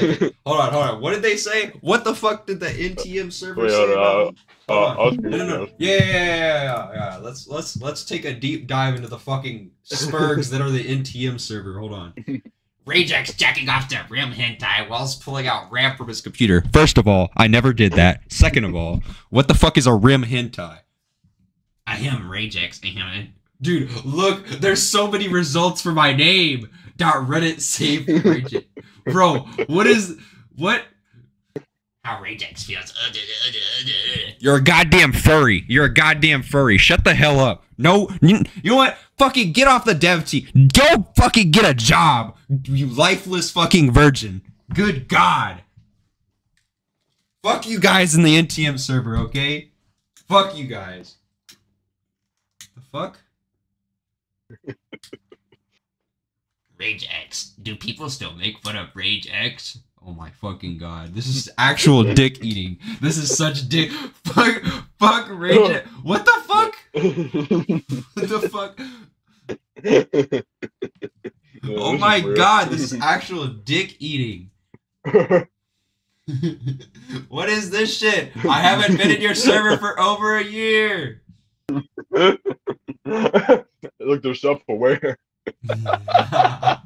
hold on, hold on. What did they say? What the fuck did the NTM server Wait, say? hold on, about me? Uh, Hold on. No, no, no. Yeah, yeah, yeah, yeah, yeah, yeah. Let's let's let's take a deep dive into the fucking spurgs that are the NTM server. Hold on. Ragex jacking off to Rim Hentai whilst pulling out RAM from his computer. First of all, I never did that. Second of all, what the fuck is a Rim Hentai? I am Ragex. I am. Dude, look, there's so many results for my name. Dot Reddit save Ragex. Bro, what is what? How Ragex feels. You're a goddamn furry. You're a goddamn furry. Shut the hell up. No, you, you know what? Fucking get off the dev team. Go fucking get a job. You lifeless fucking virgin. Good God. Fuck you guys in the NTM server, okay? Fuck you guys. The fuck? Rage X. Do people still make fun of Rage X? Oh my fucking god. This is actual dick eating. This is such dick. Fuck, fuck Rage X. What the fuck? What the fuck? Oh my god, this is actual dick eating. what is this shit? I haven't been in your server for over a year. Look, they're self-aware. the 59 oh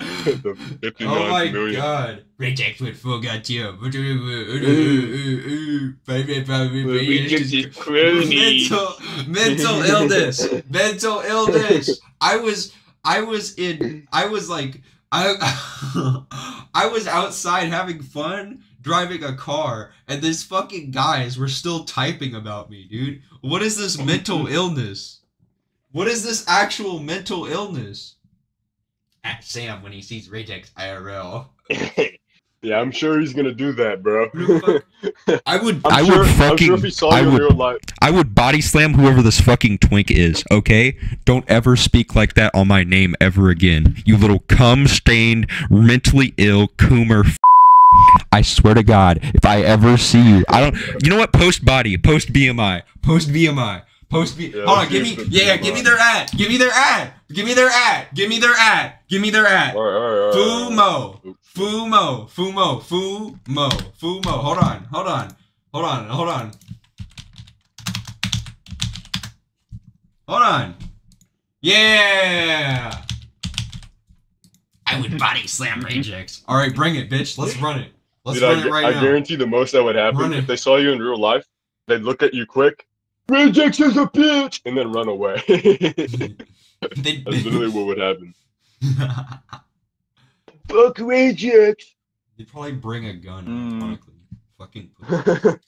my million. god. Reject with full god tier. Reject is crony. mental, mental illness. Mental illness. I was I was in I was like I I was outside having fun driving a car and these fucking guys were still typing about me, dude. What is this mental illness? What is this actual mental illness? At Sam when he sees Ragex IRL. yeah, I'm sure he's gonna do that, bro. I would I'm I sure, would I'm fucking sure if he saw I you in would real life, I would body slam whoever this fucking twink is, okay? Don't ever speak like that on my name ever again. You little cum stained, mentally ill coomer. F- I swear to God, if I ever see you, I don't. You know what? Post body, post BMI, post BMI, post B. Yeah, Hold on, let's give me. the Yeah, yeah, give me their ad. Give me their ad. Give me their ad. Give me their ad. Give me their ad. all right, all right, all right, all right. Fumo. Oops. Fumo. Fumo. Fumo. Fumo. Hold on. Hold on. Hold on. Hold on. Hold on. Yeah. I would body slam Ragex. All right, bring it, bitch. Let's run it. Let's Dude, I, it gu- right I now. guarantee the most that would happen if they saw you in real life, they'd look at you quick. Ragex is a bitch, and then run away. That's literally what would happen. Fuck Ragex. They'd probably bring a gun. Mm. Fucking. pussy.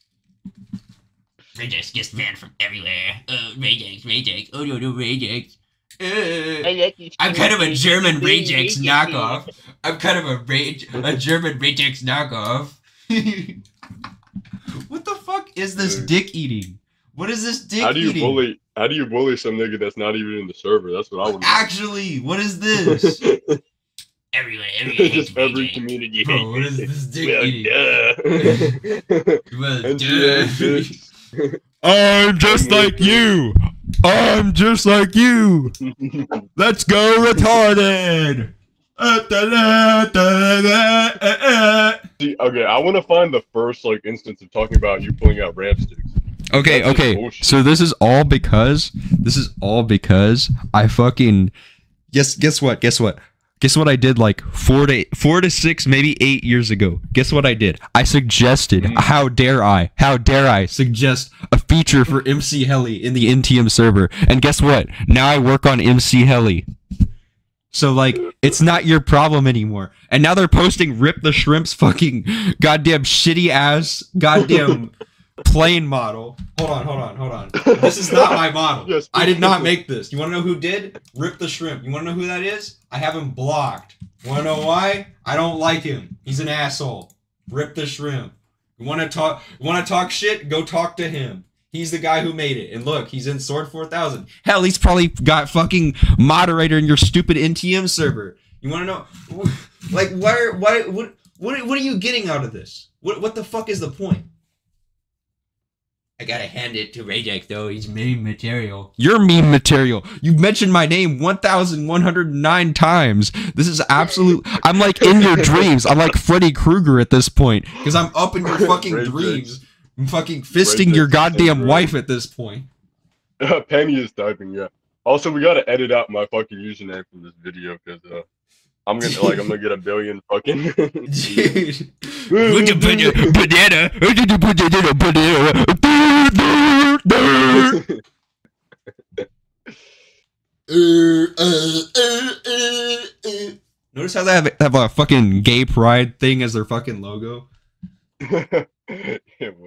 Ragex gets banned from everywhere. Uh, Ragex, Ragex. Oh no, no, Ragex. Uh, I'm kind of a German Ragex knockoff. I'm kind of a rage, a German Ragex knockoff. what the fuck is this dick eating? What is this dick how do you eating? bully? How do you bully some nigga that's not even in the server? That's what I would. Actually, what is this? everywhere, everywhere. Just every community. Bro, what is this dick well, eating? duh. Well, duh. I'm just like you. I'm just like you. Let's go retarded. See, okay, I want to find the first like instance of talking about you pulling out RAM sticks. Okay, That's okay. So this is all because this is all because I fucking guess guess what? Guess what? Guess what I did like 4 to 4 to 6 maybe 8 years ago. Guess what I did? I suggested, Mm. how dare I? How dare I suggest a feature for MC Heli in the NTM server. And guess what? Now I work on MC Heli. So like it's not your problem anymore. And now they're posting Rip the Shrimp's fucking goddamn shitty ass goddamn plane model. Hold on, hold on, hold on. This is not my model. Yes, I did not make this. You want to know who did? Rip the Shrimp. You want to know who that is? I have him blocked. Want to know why? I don't like him. He's an asshole. Rip the Shrimp. You want to talk? You want to talk shit? Go talk to him. He's the guy who made it. And look, he's in Sword 4000. Hell, he's probably got fucking moderator in your stupid NTM server. You want to know? Like, why? Why? What? What? What are you getting out of this? What? What the fuck is the point? I I gotta hand it to Rajax though. He's meme material. You're meme material. You've mentioned my name 1,109 times. This is absolute. I'm like in your dreams. I'm like Freddy Krueger at this point because I'm up in your fucking Rajax. dreams. I'm fucking fisting your Rajax goddamn great. wife at this point. Penny is typing, yeah. Also, we gotta edit out my fucking username from this video because uh, I'm gonna like I'm gonna get a billion fucking. Dude. Would you put your banana? Notice how they have, have a fucking gay pride thing as their fucking logo. yeah,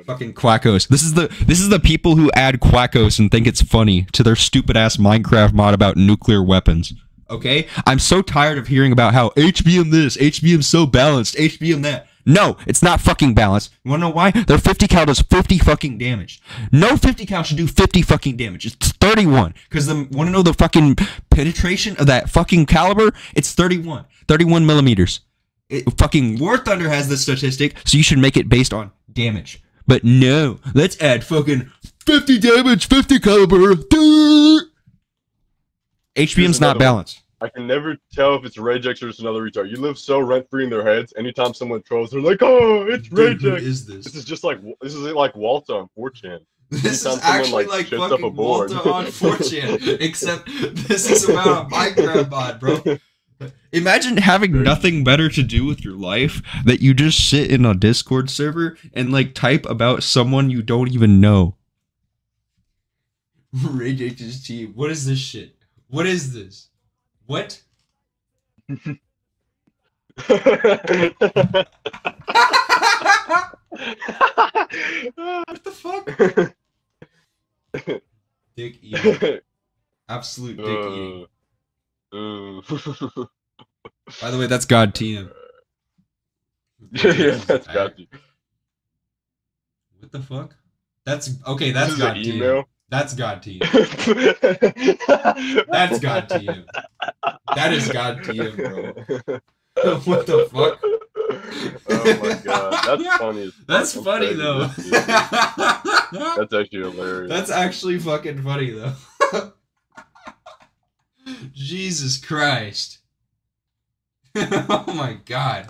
Fucking quackos. This is the this is the people who add quackos and think it's funny to their stupid ass Minecraft mod about nuclear weapons. Okay? I'm so tired of hearing about how HBM this, HBM so balanced, HBM that. No, it's not fucking balanced. You wanna know why? Their 50 cal does 50 fucking damage. No 50 cal should do 50 fucking damage. It's 31. Cause the wanna know the fucking penetration of that fucking caliber? It's 31. 31 millimeters. It, fucking War Thunder has this statistic, so you should make it based on damage. But no, let's add fucking 50 damage, 50 caliber. HBM's not balanced. I can never tell if it's Ragex or just another retard. You live so rent free in their heads. Anytime someone trolls, they're like, "Oh, it's Dude, who Ragex." is This this? is just like this is like Walter on 4chan. This is anytime someone, actually like, like shits up fucking a board. Walter on 4chan, except this is about a Minecraft mod, bro. Imagine having nothing better to do with your life that you just sit in a Discord server and like type about someone you don't even know. Rage H's team. What is this shit? What is this? What? what the fuck? Dick eating. Absolute dick eating. Uh. By the way, that's God TM. yeah, that's got. What the fuck? That's okay. This That's is God TM. email. That's God to you. That's God to you. That is God TM, bro. what the fuck? Oh my god, that's funny. That's I'm funny though. to you. That's actually hilarious. That's actually fucking funny though. Jesus Christ. oh my god.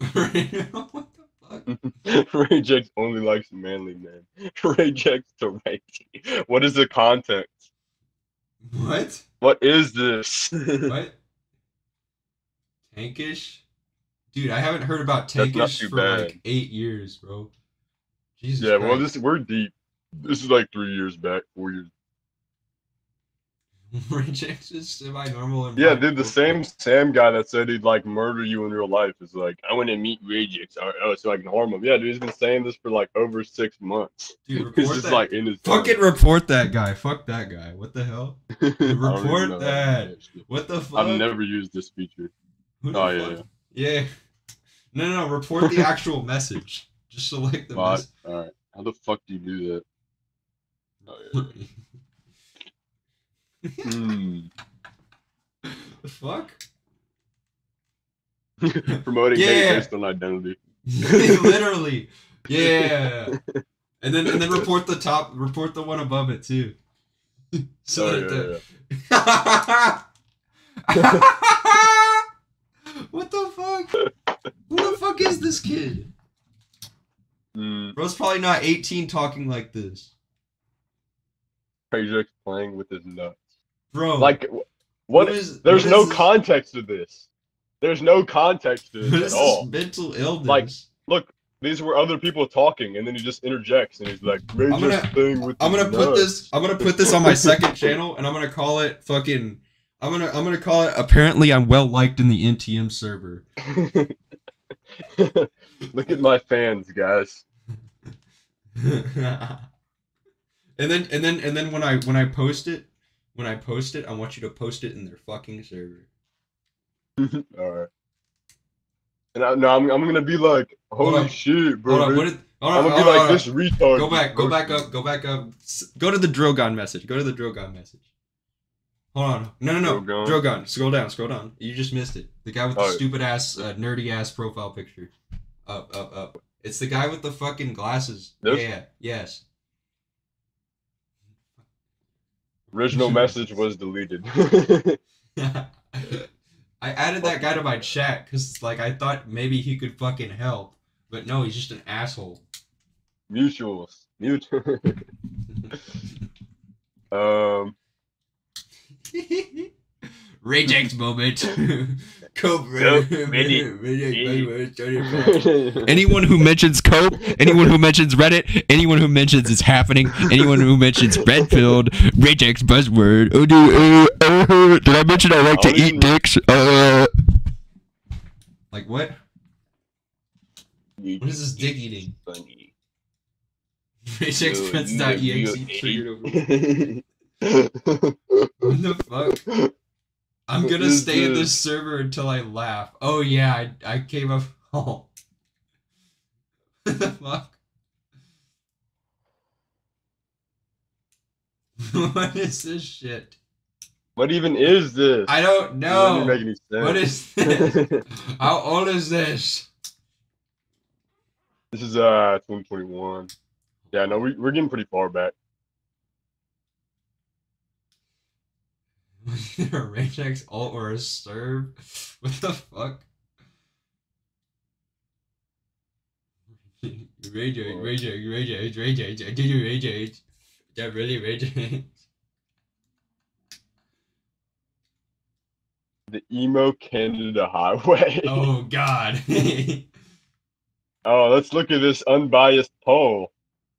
what the fuck? Ragex only likes manly men. Ragex to Reggie. What is the context? What? What is this? What? Tankish? Dude, I haven't heard about Tankish for bad. like eight years, bro. Jesus yeah, well, this we're deep. This is like three years back, four years. Rejects is semi-normal and Yeah, dude, the same Sam guy that said he'd like murder you in real life is like, I want to meet Ragex, or- uh, oh, so I can harm him. Yeah, dude, he's been saying this for like over six months. Dude, He's just that. like in his Fucking report that guy. Fuck that guy. What the hell? Report know that. What the fuck? I've never used this feature. Who Oh yeah, yeah. Yeah. No, no, no. Report the actual message. Just select the All message. right. How the fuck do you do that? Oh, yeah. Hmm. the fuck? Promoting Yeah. hate based on identity. Literally. Yeah. And then and then report the top report the one above it too. so Oh, that yeah, the- what the fuck? Who the fuck is this kid? Hmm. Bro's probably not 18 talking like this. Ragex playing with his nuts. Bro. Like, wh- what? who is- There's what no is context to this. There's no context to What this at all. this mental illness? Like, Look, these were other people talking, and then he just interjects, and he's like, "Ragex gonna- I'm gonna put nuts." this. I'm gonna put this on my second channel, and I'm gonna call it fucking. I'm gonna. I'm gonna call it. Apparently, I'm well liked in the NTM server. Look at my fans, guys. and then and then and then when I when I post it, when I post it, I want you to post it in their fucking server. All right. And I, no, I'm, I'm gonna be like, holy on. shit, bro. Hold on. What did? Hold I'm on. gonna be on, like this retard. Go back. Go back up. Go back up. Go to the Drillgon message. Go to the Drillgon message. Hold on. No, no, no. Drillgon? Drillgon. Scroll down. Scroll down. You just missed it. The guy with the Oh. stupid ass, uh, nerdy ass profile picture. Up, up, up. It's the guy with the fucking glasses. This? Yeah. Yes. Original message was deleted. I added that guy to my chat because like I thought maybe he could fucking help, but no, he's just an asshole. Mutuals. Mutual. um. Rage X moment. Cobra. Nope, ready. Rage X. Anyone who mentions Cope, anyone who mentions Reddit, anyone who mentions it's happening, anyone who mentions Redfield, Ragex buzzword. Oh, dude, uh, uh, did I mention I like to Oh, eat dicks? Uh. Like what? What What is this dick eating? Funny. RageXPrince.exe triggered over. What the fuck? I'm gonna stay in this? server until I laugh. Oh yeah, I, I came up. Oh. What the fuck? what is this shit? What even is this? I don't know. make any sense. What is this? How old is this? this is uh 2021. Yeah, no, we, we're getting pretty far back. A Ragex alt or a serve? What the fuck? Ragex, Ragex, Ragex, Ragex, I did you Ragex. Is that really Ragex? The emo Canada Highway. Oh god. Oh, let's look at this unbiased poll.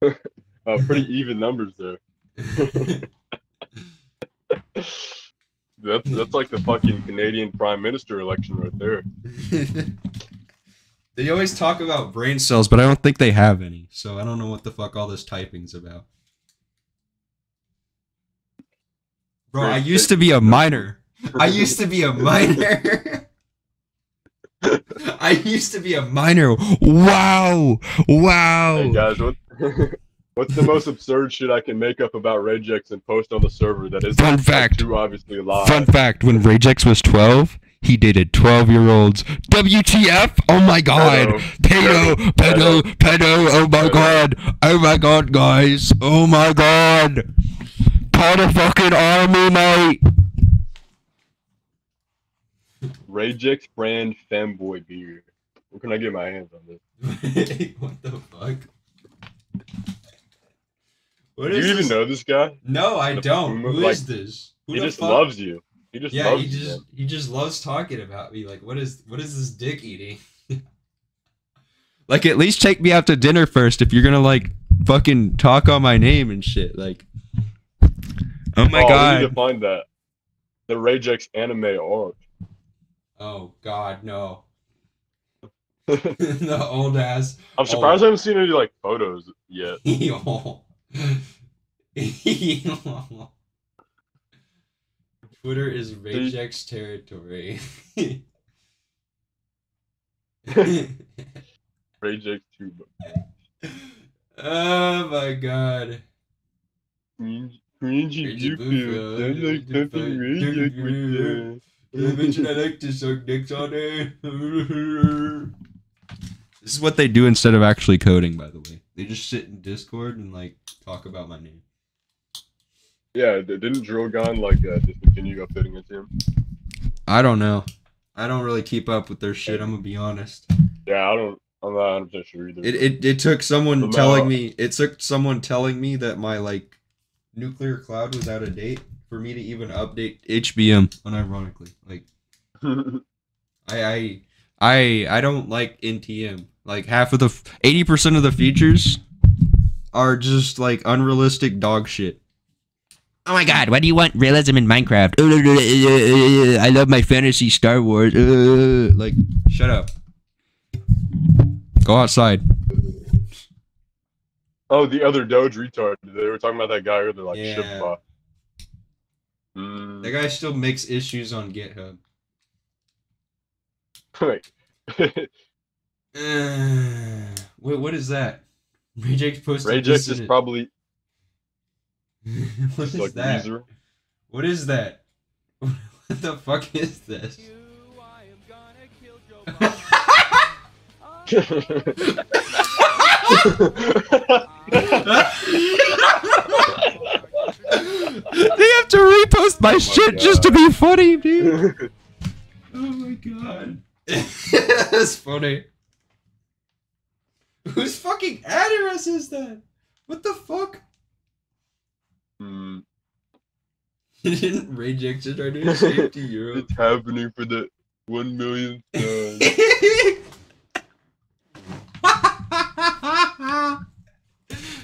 uh, pretty even numbers there. That's that's like the fucking Canadian Prime Minister election right there. they always talk about brain cells, but I don't think they have any. So I don't know what the fuck all this typing's about. Bro, I used to be a miner. I used to be a miner. I used to be a miner. Wow. Wow. Hey guys, what what's the most absurd shit I can make up about Ragex and post on the server that isn't Fun fact. too obviously live? Fun fact, when Ragex was 12, he dated 12 year olds. WTF? Oh my god. Pedo, pedo, pedo, oh my Pedo. god. Oh my god, guys. Oh my god. Call the fucking army, mate. Ragex brand fanboy beer. Where can I get my hands on this? what the fuck? What Do is you even this? know this guy? No, I The don't. Who is like, this? Who he just fuck? loves you. He just Yeah, loves he just he just loves talking about me. Like, what is what is this dick eating? like, at least take me out to dinner first if you're gonna like fucking talk on my name and shit. Like, oh my oh, We need to find that. The Ragex anime arc. Oh god, no. The old ass. I'm surprised I haven't seen any like photos yet. Twitter is Ragex territory. Ragex two. oh my god. Cringy Cringy you boo feel. feel. Sounds like something Ragex would do. I mention I like to suck dicks all day? this is what they do instead of actually coding, by the way. They just sit in Discord and like talk about my name. Yeah, didn't Drillgon like uh, discontinue updating his team? I don't know. I don't really keep up with their shit. I'm gonna be honest. Yeah, I don't. I'm not 100 percent sure either. It, it it took someone Somehow- telling me. It took someone telling me that my like nuclear cloud was out of date for me to even update HBM. Unironically, like I I I I don't like NTM. Like half of the eighty percent of the features are just like unrealistic dog shit. Oh my god, why do you want realism in Minecraft? I love my fantasy Star Wars. Like, shut up. Go outside. oh, the other Doge retard. They were talking about that guy who they're like Yeah. ship. Mm. That guy still makes issues on GitHub. Wait. Uh, wait, what is that? Ragex posted Ragex this is probably what is like that? Weezer. What is that? What the fuck is this? they have to repost my my shit just to be funny, dude. Dude, Oh my god. That's funny. Whose fucking address is that? What the fuck? Hmm, Didn't Rage X try to escape to Europe? it's happening for the one millionth time.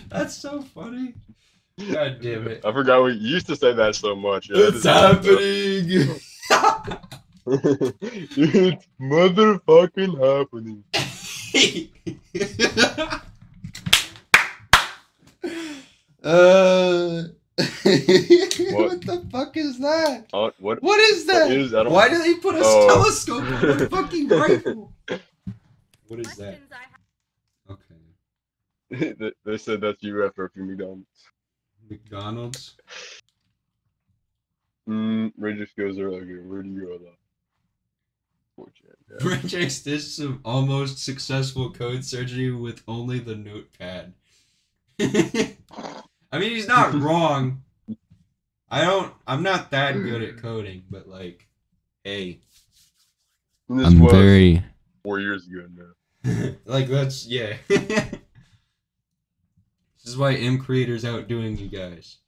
That's so funny. God damn it. I forgot we used to say that so much. Yeah, It's happening. it's motherfucking happening. Uh, What? what the fuck is that? Uh, what? What is that? What is? I don't. Why do they put a Oh. telescope on a fucking rifle? What is that? Questions I have. Okay. they, they said that's you after a few McDonald's. McDonald's. Mm, Ray just goes earlier. Where do you go though? Fortune, yeah. Rejects this some almost successful code surgery with only the notepad. I mean, he's not wrong. I don't. I'm not that good at hmm. coding, but like, hey, And This I'm was very four years ago now. like that's yeah. this is why M creators outdoing you guys.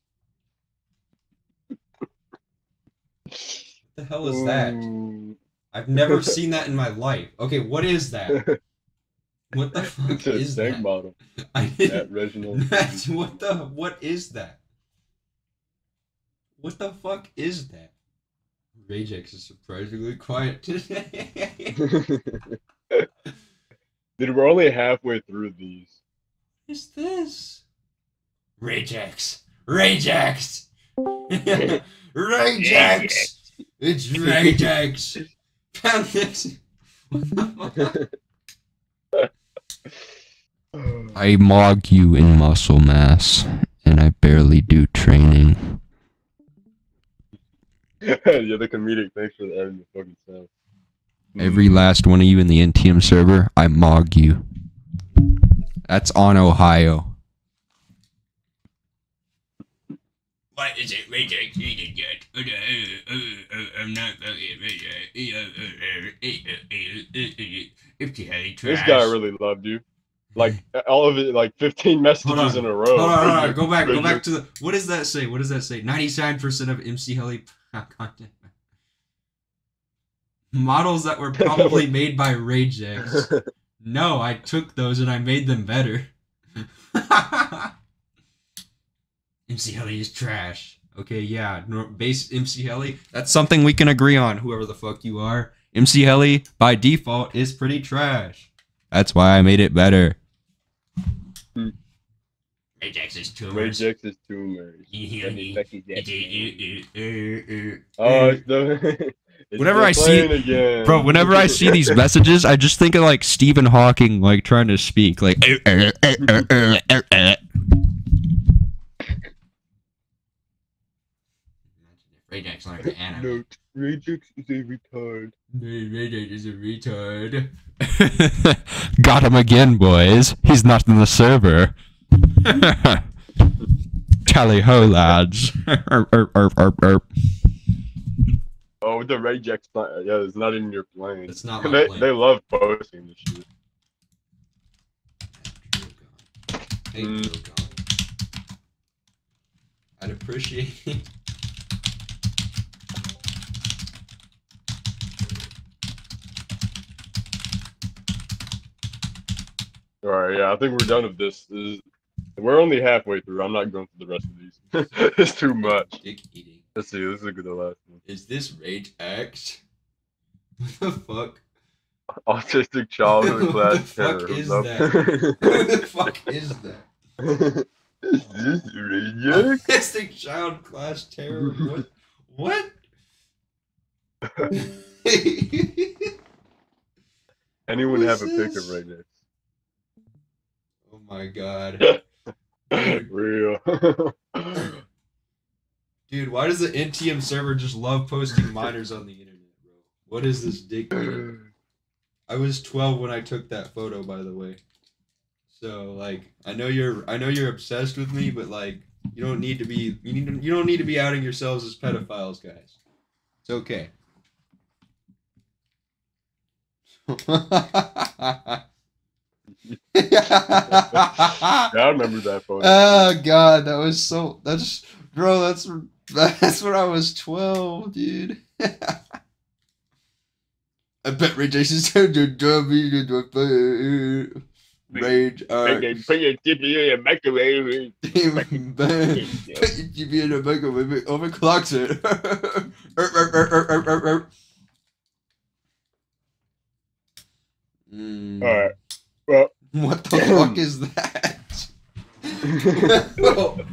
What the hell is that? Ooh. I've never seen that in my life. Okay, what is that? What the fuck it's a is that? model I at didn't. Reginald. That's what the what is that? What the fuck is that? Ragex is surprisingly quiet today. Dude, we're only halfway through these. what is this? Ragex! Ragex! Ragex! It's Ragex! Pound this! What the fuck? I mog you in muscle mass, and I barely do training. yeah, the comedic. Thanks for adding the fucking sound. Every last one of you in the NTM server, I mog you. That's on Ohio. What is it, Ragex? You did good. Uh, uh, uh, uh, I'm not fucking Ragex. If you had This guy really loved you. Like all of it, like 15 messages in a row. Hold on, hold on, go back, go back to the. What does that say? What does that say? Ninety-seven percent of MC Heli content models that were probably made by Ragex. No, I took those and I made them better. MC Heli is trash. Okay, yeah, nor- base MC Heli. That's something we can agree on. Whoever the fuck you are, MC Heli by default is pretty trash. That's why I made it better. Hmm. Ragex is too Ray Jix is tumors. Yeah, Let me yeah, fuck his ass. yeah. Oh, it's the. it's Whenever I see- again. Bro, whenever I see these messages, I just think of like Stephen Hawking, like trying to speak, like. Ragex like an anime. Note: Ray is a retard. No, Ragex is a retard. Got him again, boys. He's not in the server. Tally ho, lads. Erp, erp, erp, erp, erp. Oh, the Ray Jix plan. Yeah, it's not in your plane. It's not my They, plan. they love posting this shit. Hey, Mm. Drillgon. I'd appreciate All right, yeah, I think we're done with this. this is, we're only halfway through. I'm not going through the rest of these. it's too much. Dick eating. Let's see. This is a good last one. Is this Rage X? What the fuck? Autistic childhood What the class fuck terror. is Love- Who the fuck is that? is this rage Jix? Autistic child class terror. What? What? Anyone have a is pic this? of Ray Jix? My god. Real. Dude, why does the NTM server just love posting minors on the internet, bro? What is this dick? I was 12 when I took that photo, by the way. So like, I know you're, I know you're obsessed with me, but like, you don't need to be, you need, to, you don't need to be outing yourselves as pedophiles, guys. It's okay. Yeah, I remember that photo. Oh god, that was so. That's bro. That's that's when I was twelve, dude. I bet Ray Jason's trying to dub me to Rage. Okay, put your TV in the microwave. Put your TV in the microwave. Overclocks it. Mm. Alright. Well, What the fuck is that?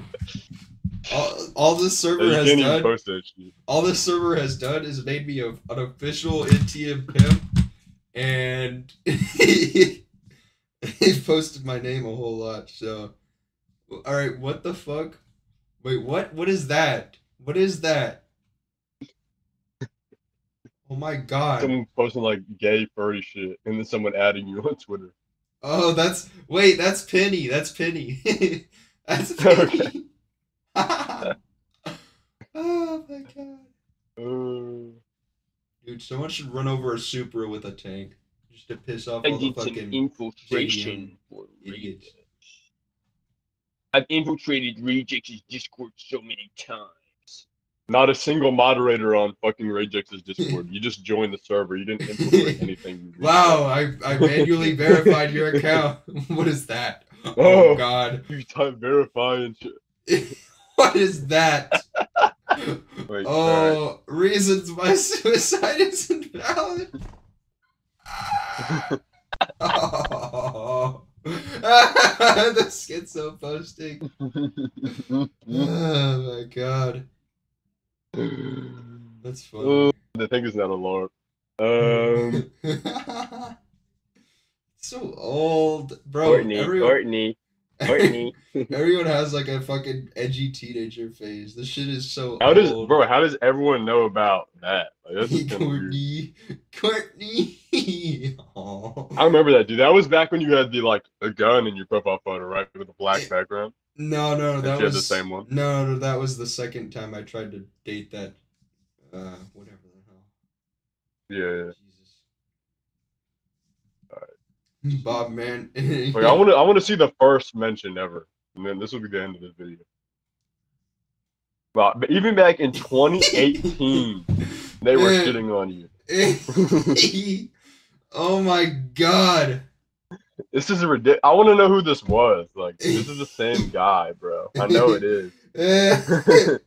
all, all this server you has done, post all this server has done is made me a, an official NTM pimp, and he, he posted my name a whole lot. So, all right, what the fuck? Wait, what? What is that? What is that? Oh my god! Someone posting like gay furry shit, and then someone adding you on Twitter. Oh, that's wait, that's Penny. That's Penny. that's Penny. oh my god. Uh, Dude, someone should run over a Supra with a tank just to piss off all the fucking infiltration idiots. I've infiltrated Rejex's Discord so many times. Not a single moderator on fucking Rejex's Discord. You just joined the server. You didn't infiltrate anything. Wow, I, I manually verified your account. what is that? Oh, Oh. god. You type verify and shit. what is that? Wait, oh, reasons why suicide is invalid. oh. the schizo posting. Oh my god. That's funny. Oh, the thing is not alarm. Um, so old, bro. Courtney, everyone, Courtney, Courtney. everyone has like a fucking edgy teenager phase. This shit is so How does, old. bro? How does everyone know about that? Like, that's just weird. Courtney, Courtney. I remember that, dude. That was back when you had the like a gun in your profile photo, right, with a black background. No, no, that was the same one? No, no, that was the second time I tried to date that. Uh, whatever the hell. Yeah. yeah. Jesus. Bob man. Like, I want to, I want to see the first mention ever, and then this will be the end of this video. But, but even back in 2018, they were shitting on you. oh my god. This is a ridiculous. I want to know who this was. Like, this is the same guy, bro. I know it is.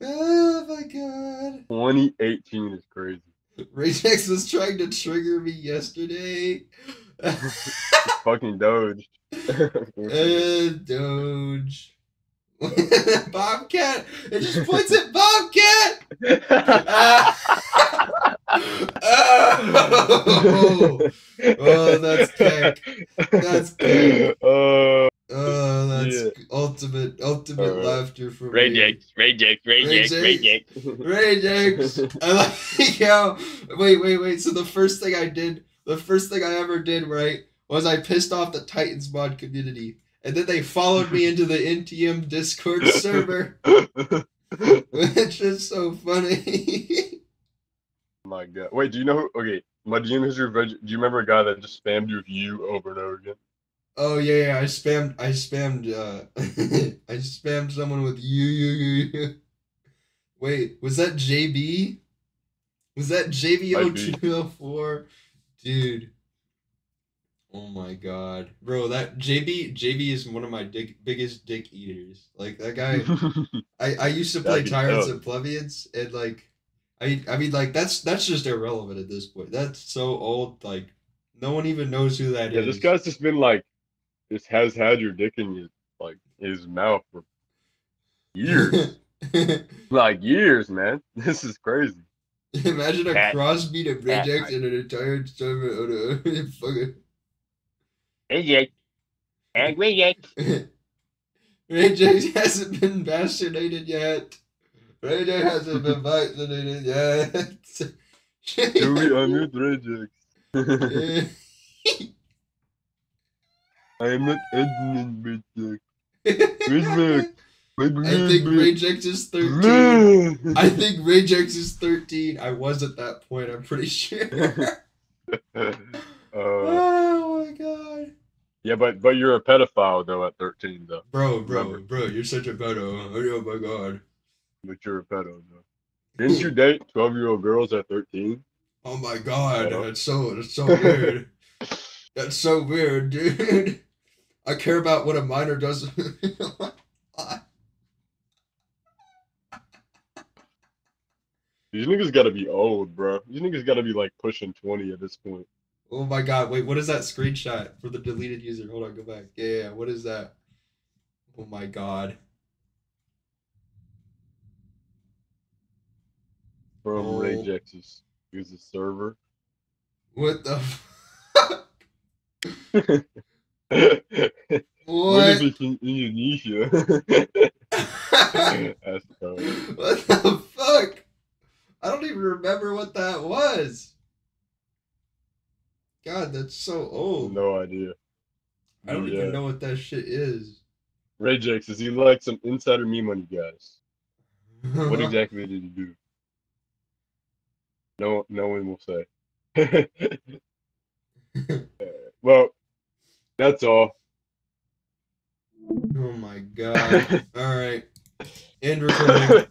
oh my god. 2018 is crazy. Raytex was trying to trigger me yesterday. Fucking Doge. Uh, Doge. Bobcat! It just points at Bobcat! Oh, oh, that's tech. That's tech. Uh, Oh, that's Yeah. ultimate, ultimate Uh, laughter for Ray me. Jakes, Ray Jakes, Ray Ray Jakes, Ray Jakes. Jakes. Ray Jakes. I like how. Wait, wait, wait. So the first thing I did, the first thing I ever did, right, was I pissed off the Titans mod community, and then they followed me into the NTM Discord server, which is so funny. My God. Wait, do you know? Who, okay, my do you know veg- Do you remember a guy that just spammed you with you over and over again? oh yeah, yeah. I spammed. I spammed. Uh, I spammed someone with you, you, you, you. Wait, was that JB? Was that Might be. JBO204? Dude. Oh my god. Bro, that JB JB is one of my dick, biggest dick eaters. Like that guy I, I used to play Tyrants dope. and Plebeians and like I I mean like that's that's just irrelevant at this point. That's so old, like no one even knows who that is. yeah, this guy's just been like, just has had your dick in his like his mouth for years, like years, man. This is crazy. Imagine a Cat. crossbeat of Cat. Regex and an entire server on a fucking Ray Jakes, and Ray. Regex hasn't been vaccinated yet. Regex hasn't been vaccinated yet. Do we unmute Ray Jakes? I am not admin, Reject. Reject. I think Ragex is 13. I think Ragex is 13. I was at that point, I'm pretty sure. uh, oh my god. yeah, but but you're a pedophile though at 13 though. Bro, bro, Remember. bro, you're such a pedo. Oh my god. But you're a pedo though. Didn't you date 12 year old girls at 13? Oh my god, Pedo. that's so that's so weird. that's so weird, dude. I care about what a minor does. These niggas gotta be old, bro. These niggas gotta be like pushing 20 at this point. oh my god, wait, what is that screenshot for the deleted user? Hold on, go back. Yeah, yeah, yeah, what is that? Oh my god. From Oh. Rajex's. He's a server. What the fuck? what if it's in Indonesia? What the fuck? I don't even remember what that was. God, that's so old. No idea. I don't Yeah. even know what that shit is. Rajex, is he like some insider me money guys? What exactly did he do? No, no one will say. Uh, well, that's all. oh my god. All right. End recording.